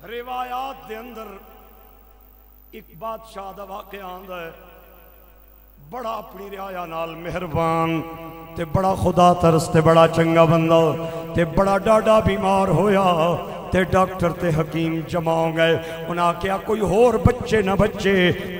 रिवायात के अंदर एक बादशाह का वाक्य आंदा है बड़ा अपनी रियाया नाल मेहरबान ते बड़ा खुदा तरस ते बड़ा चंगा बंदा ते बड़ा डाडा बीमार होया ते डॉक्टर ते हकीम जमा गए। उन्हें आख्या कोई होर बच्चे ना बच्चे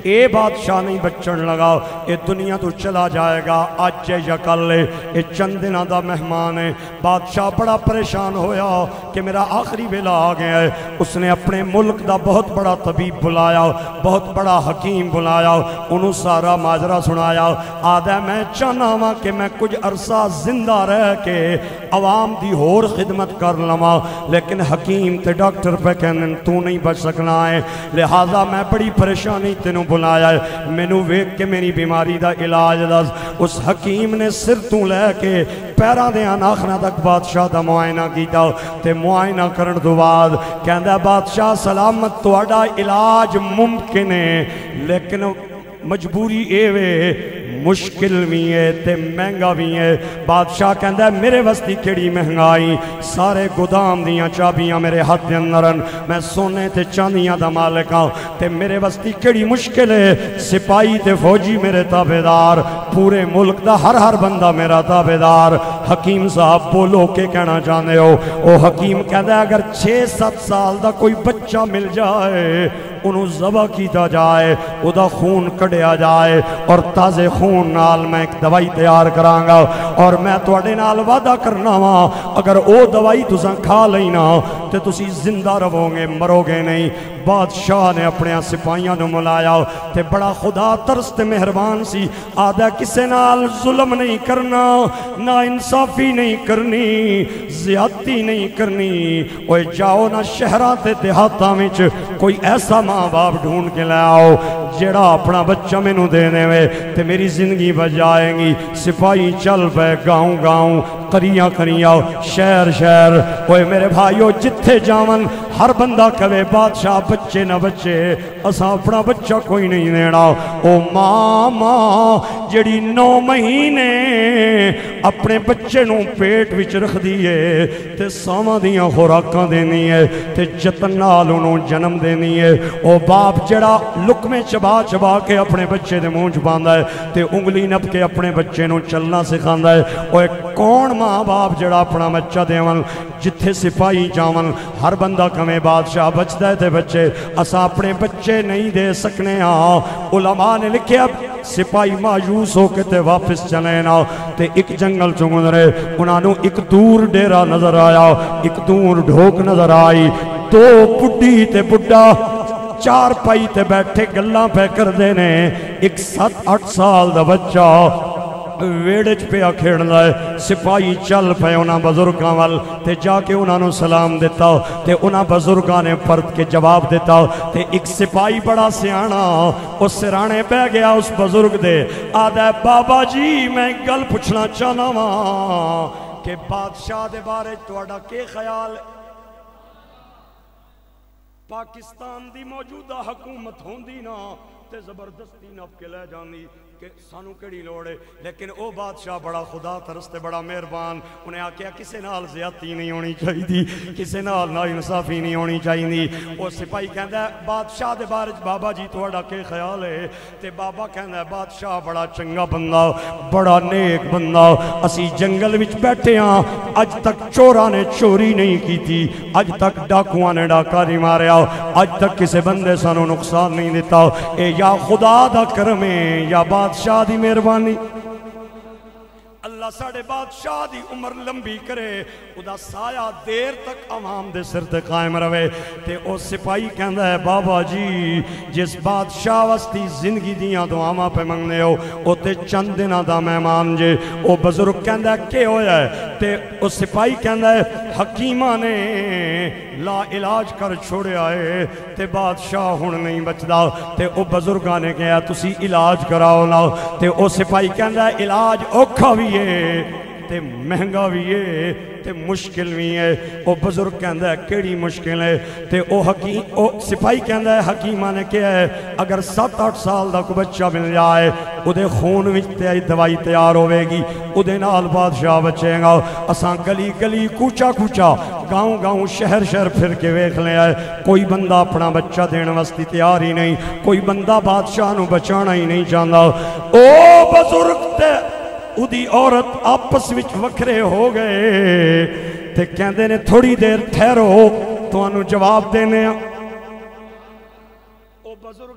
ये बादशाह नहीं बचन लगा ये दुनिया तो चला जाएगा अज या कल ये चंद दिनों का मेहमान है। बादशाह बड़ा परेशान होया कि मेरा आखिरी वेला आ गया है। उसने अपने मुल्क का बहुत बड़ा तबीब बुलाया, बहुत बड़ा हकीम बुलाया उन्होंने सारा माजरा सुनाया। आदा मैं चाहना वा कि मैं कुछ अरसा ज़िंदा रह के आवाम की होर खिदमत कर लवा। लेकिन हकीम हकीम ते डॉक्टर पे कहने, तू नहीं बच सकना है। लिहाजा मैं बड़ी परेशानी तेन बुलाया मैनू वेख के मेरी बीमारी का इलाज दस। उस हकीम ने सिर तू लैके पैरों के तक बादशाह का मुआयना किया तो मुआयना करने तो बाद कहता बादशाह, सलामत थोड़ा इलाज मुमकिन है, लेकिन मजबूरी ये मुश्किल भी है ते महँगा भी है। बादशाह कहता मेरे वस्ती केड़ी महँगाई? सारे गोदाम दियाँ चाबियाँ मेरे हाथ के अंदर मैं सोने ते चांदियाँ का मालिक हाँ ते मेरे वस्ती केड़ी मुश्किल है? सिपाही ते फौजी मेरे ताबेदार। पूरे मुल्क का हर हर बंदा मेरा ताबेदार। हकीम साहब, बोलो, के कहना चाहते हो? वो हकीम कहता अगर छे सत साल का कोई बच्चा मिल जाए उन्होंने जबा किया जाए वह खून कढ़िया जाए और ताज़े खून नाल मैं एक दवाई तैयार करांगा। और मैं थोड़े नाल वादा करना वा, अगर वो दवाई तुसा खा लेना तो तुम ज़िंदा रहोगे मरोगे नहीं। बादशाह ने अपने सिपाहियों को मिलाया तो बड़ा खुदा तरस मेहरबान सी। आदा किसी नाल जुल्म नहीं करना, ना इंसाफी नहीं करनी, ज्यादती नहीं करनी। ओए जाओ ना शहर से देहातों कोई ऐसा माँ बाप ढूंढ के ले आओ, जड़ा अपना बच्चा मैनू दे देवे तो मेरी ज़िंदगी बच जाएगी। सिपाही चल पे गाँव गाँव करिया करिया, शहर शहर। कोई मेरे भाईओ जिथे जावन, हर बंदा कवे, बादशाह बच्चे ना बच्चे, असा अपना बच्चा कोई नहीं देना। ओ माँ माँ जड़ी नौ महीने अपने बच्चे नु पेट रख दिए ते सावां दियाँ खुराकां देनी है ते जतन नाल उन्होंने जन्म देनी है ओ बाप जड़ा लुकमे चबा चबा के अपने बच्चे दे मुँह च है, ते उंगली नप के अपने बच्चे चलना सिखांदा है। ओए कौन माँ बाप जड़ा अपना बच्चा देवन जिथे सिपाही जावन, हर बंदा कमे बादशाह बचता है ते बच्चे, असा अपने बच्चे नहीं दे सकने हाँ उलमा ने लिखे सिपाही मायूस होके ते वापस चले ना। तो एक जंगल चो गुजरे उन्होंने एक दूर डेरा नज़र आया, एक दूर ढोक नज़र आई, दो बुढ़ी ते बुढ़ा चार पाई ते बैठे गल्ला पे करते ने। एक सत अठ साल का बच्चा वेड़े च पिया खेड़ना है। सिपाही चल पे उन्होंने बजुर्गों वाल ते जाके उन्होंने सलाम दिता ते उन्होंने बजुर्गों ने परत के जवाब दिता ते एक सिपाही बड़ा सियाणा उस सिराने बह गया उस बजुर्ग दे। आदा बाबा जी, मैं गल पूछना चाहना वा कि बादशाह बारे थोड़ा के ख्याल पाकिस्तान की मौजूदा हुकूमत होंगी ना तो ज़बरदस्ती नप के लै जाती सानू कड़ी लोड़ है? लेकिन वह बादशाह बड़ा खुदा तरस तरसते बड़ा मेहरबान। उन्हें आख्या किसी नाल ज्यादती नहीं होनी चाहिए किसी ना इंसाफी नहीं होनी चाहिए वो सिपाही कहता बादशाह के बारे बाबा जी थोड़ा के ख्याल है? तो बाबा कहता बादशाह बड़ा चंगा बंदा, बड़ा नेक बंदा। असी जंगल में बैठे हाँ अज तक चोरा ने चोरी नहीं की अज तक डाकुआ ने डाका नहीं मारिया अज तक किसी बंदे सानू नुकसान नहीं दिता ये या खुदा का करम है, या बात बादशाह की मेहरबानी। अल्लाह साढ़े बादशाह की उम्र लंबी करे, उदा साया देर तक आवाम के सिर ते कायम रवे। तो ओ सिपाही कहता है, बाबा जी, जिस बादशाह वस्ती ज़िंदगी दियाँ दुआव पे मंगने हो वो तो चंद दिन का मेहमान जे। वो बजुर्ग कहता के होया ते ओ सिपाही कहता है, हकीमा ने ला इलाज कर छोड़िया है, ते बादशाह हूँ नहीं बचता तो वह बजुर्गों ने कहा, तुसी इलाज कराओ ना। तो ओ सिपाही कहता इलाज औखा भी है। ते महंगा भी है ते मुश्किल भी है वो बुजुर्ग कहता है केड़ी मुश्किल है ते ओ हकीम ओ सिपाही कहता है हकीमा ने कहा है अगर सत्त अठ साल का कोई बच्चा मिल जाए ਉਹਦੇ खून ਵਿੱਚ ਤੇ ਦਵਾਈ ਤਿਆਰ ਹੋਵੇਗੀ ਉਹਦੇ ਨਾਲ ਬਾਦਸ਼ਾਹ ਬਚੇਗਾ ਅਸਾਂ ਗਲੀ ਗਲੀ ਕੂਚਾ ਕੂਚਾ गांव गांव शहर शहर फिर के वेख लिया है कोई बंदा अपना बच्चा देने वास्ते तैयार ही नहीं कोई बंदा बादशाह ਨੂੰ ਬਚਾਉਣਾ ਹੀ ਨਹੀਂ ਚਾਹੁੰਦਾ ਉਹ ਬਜ਼ੁਰਗ ਤੇ ਉਹਦੀ ਔਰਤ ਆਪਸ ਵਿੱਚ ਵੱਖਰੇ ਹੋ ਗਏ ਤੇ ਕਹਿੰਦੇ ਨੇ ਥੋੜੀ ਦੇਰ ਠਹਿਰੋ, ਤੁਹਾਨੂੰ ਜਵਾਬ ਦੇਣੇ ਆ ਉਹ ਬਜ਼ੁਰਗ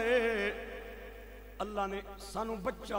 ਏ, ਅੱਲਾ ਨੇ ਸਾਨੂੰ ਬੱਚਾ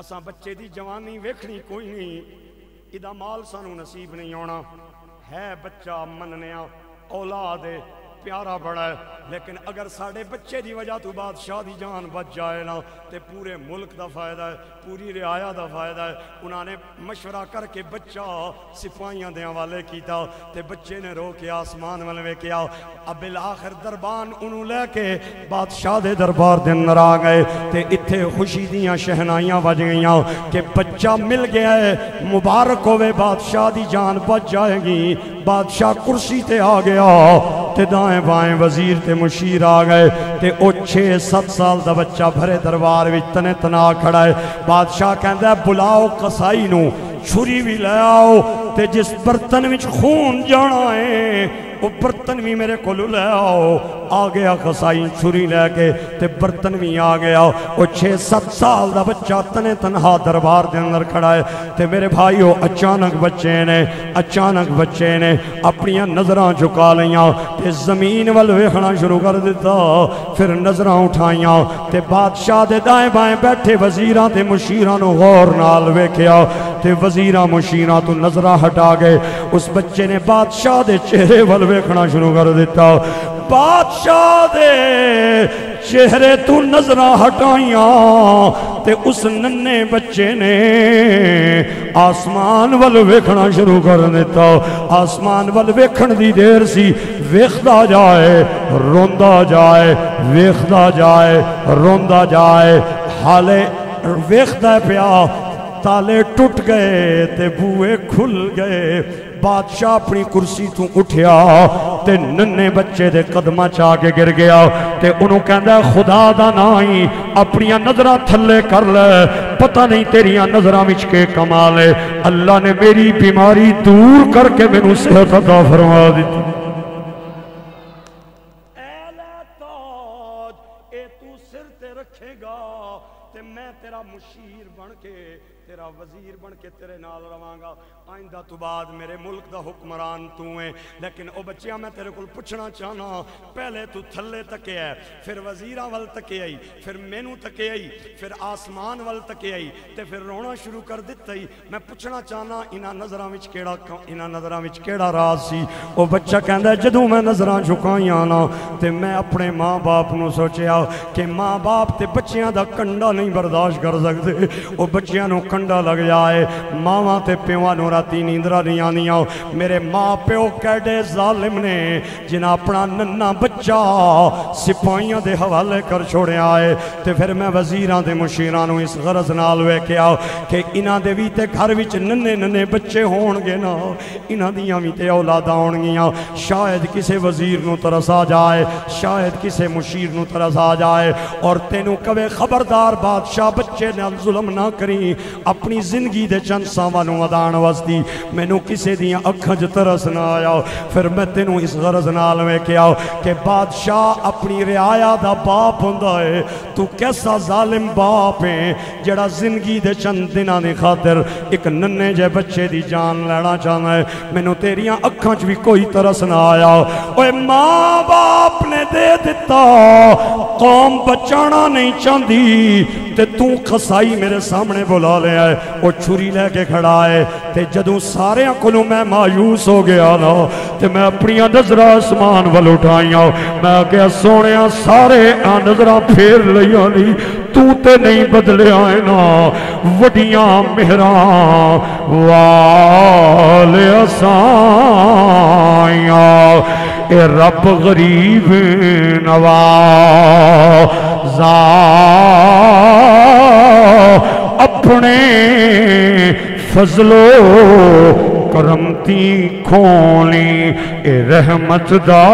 ਅਸਾਂ ਬੱਚੇ ਦੀ ਜਵਾਨੀ ਵੇਖਣੀ ਕੋਈ ਨਹੀਂ, ਇਹਦਾ ਮਾਲ ਸਾਨੂੰ ਨਸੀਬ ਨਹੀਂ ਆਉਣਾ। ਹੈ ਬੱਚਾ ਮੰਨਨਿਆ, ਔਲਾਦ ਹੈ ਪਿਆਰਾ ਬੜਾ ਹੈ लेकिन अगर साढ़े बच्चे की वजह तो बादशाह की जान बच जाए ना तो पूरे मुल्क का फ़ायदा है, पूरी रियाया का फ़ायदा है। उन्होंने मशवरा करके बच्चा सिपाहियों दे हवाले किया तो बच्चे ने रो के आसमान वाल वेख्या। अबिल आखिर दरबान उन्होंने लैके बादशाह के दरबार के अंदर आ गए तो इतने खुशी दियाँ शहनाइयाँ बज गई कि बच्चा मिल गया है, मुबारक होवे, बादशाह की जान बच जाएगी। बादशाह कुर्सी ते आ गया, ते दाएँ बाएँ वज़ीर मुशीर आ गए ते ओ छे सत साल का बच्चा भरे दरबार विच तने तना खड़ा है बादशाह कहता बुलाओ कसाई नू छुरी भी ले आओ ते जिस बर्तन में खून जाना है बर्तन भी मेरे को ले आओ। आ गया कसाई छुरी लैके ते बर्तन भी आ गया। वो छे सत साल का बच्चा तने तनहा दरबार के अंदर खड़ा है। ते मेरे भाई वो अचानक बच्चे ने, अचानक बच्चे ने अपन नज़र झुका लिया ते ज़मीन वाल वेखना शुरू कर दिता फिर नज़र उठाइया ते बादशाह दाएँ बाएँ बैठे वज़ीर मुशीर गौर ते वज़ीर मुशीर तो नज़र हटा गए। उस बच्चे ने बादशाह चेहरे वाल वेखना शुरू कर दिता। बादशाह दे चेहरे तू नज़र हटाइया, ते उस नन्हे बच्चे ने आसमान वाल वेखना शुरू कर दिता। आसमान वाल वेखण की देर सी वेखदा जाए, रोंदा जाए, वेखदा जाए, रोंदा जाए। हाले वेखदा पिया, ताले टूट गए, ते बूए खुल गए। बादशाह अपनी कुर्सी तू उठा ते नन्हे बच्चे दे कदम च आके गिर गया ते उन्होंने कहता खुदा का ना ही अपन नज़र थले कर ले, पता नहीं तेरिया नज़र के कमा ले अल्लाह ने मेरी बीमारी दूर करके मैनू सेहत फरमा दी रवांगा आइंदा तो बाद मेरे मुल्क का हुक्मरान तू है लेकिन वह बच्चिया, मैं तेरे को पुछना चाहना, पहले तू थले तके है फिर वज़ीर वाल तके आई, फिर मैनू तके आई, फिर आसमान वाल तके आई तो फिर रोना शुरू कर दिता ही। मैं पुछना चाहना इन्होंने नज़र केड़ा इन्होंने नज़र राज वह बच्चा कहता जदों मैं नज़र झुकाइया ना तो मैं अपने माँ बाप न सोचा कि माँ बाप तो बच्चों का कंडा नहीं बर्दाश्त कर सकते वो बच्चों कंडा लग जाए, मावं तो प्यों राती नींदरा नहीं आनिया। मेरे माँ प्यो कैडे जालिम ने, जिन्हें अपना नन्ना बच्चा सिपाहियों के हवाले कर छोड़िया है। तो फिर मैं वज़ीर के मुशीर इस गरज नाल वेख्या कि इन्हों के भी तो घर में नन्हे नन्हे बच्चे हो गए ना। इन्हों भी तो औलादा आनगियाँ शायद किसी वज़ीर न तरस आ जाए, शायद किसी मुशीर न तरस आ जाए। और तेन कवे खबरदार बादशाह बच्चे जुलम ना करी, अपनी ज़िंदगी के चंद वधाण वास्ते। मैनू किसी दखा च तरस ना आया। फिर मैं तेन इस गरज नाल वेख्या कि बादशाह अपनी रियाया का बाप है। तू कैसा जालिम बाप है, जड़ा ज़िंदगी चंद दिन की खातिर एक नन्हे जे बच्चे की जान लेना चाहना है। मैनू तेरिया अखा च भी कोई तरस ना आया। माँ बाप ने दिता कौम ते तू खसाई मेरे सामने बुला लिया है, वो छुरी लैके खड़ा है। ते जदों सारे को मैं मायूस हो गया ना तो मैं अपन नज़र आसमान वाल उठाइया मैं क्या सोने सारे नज़र फेर लिया नहीं तू तो नहीं बदलिया है ना। वडिया मेहर, वाले असाइया रब गरीब नवाजा अपने फजलो करमती खोली ए रहमत दा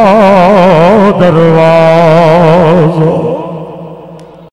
दरवाज़ा।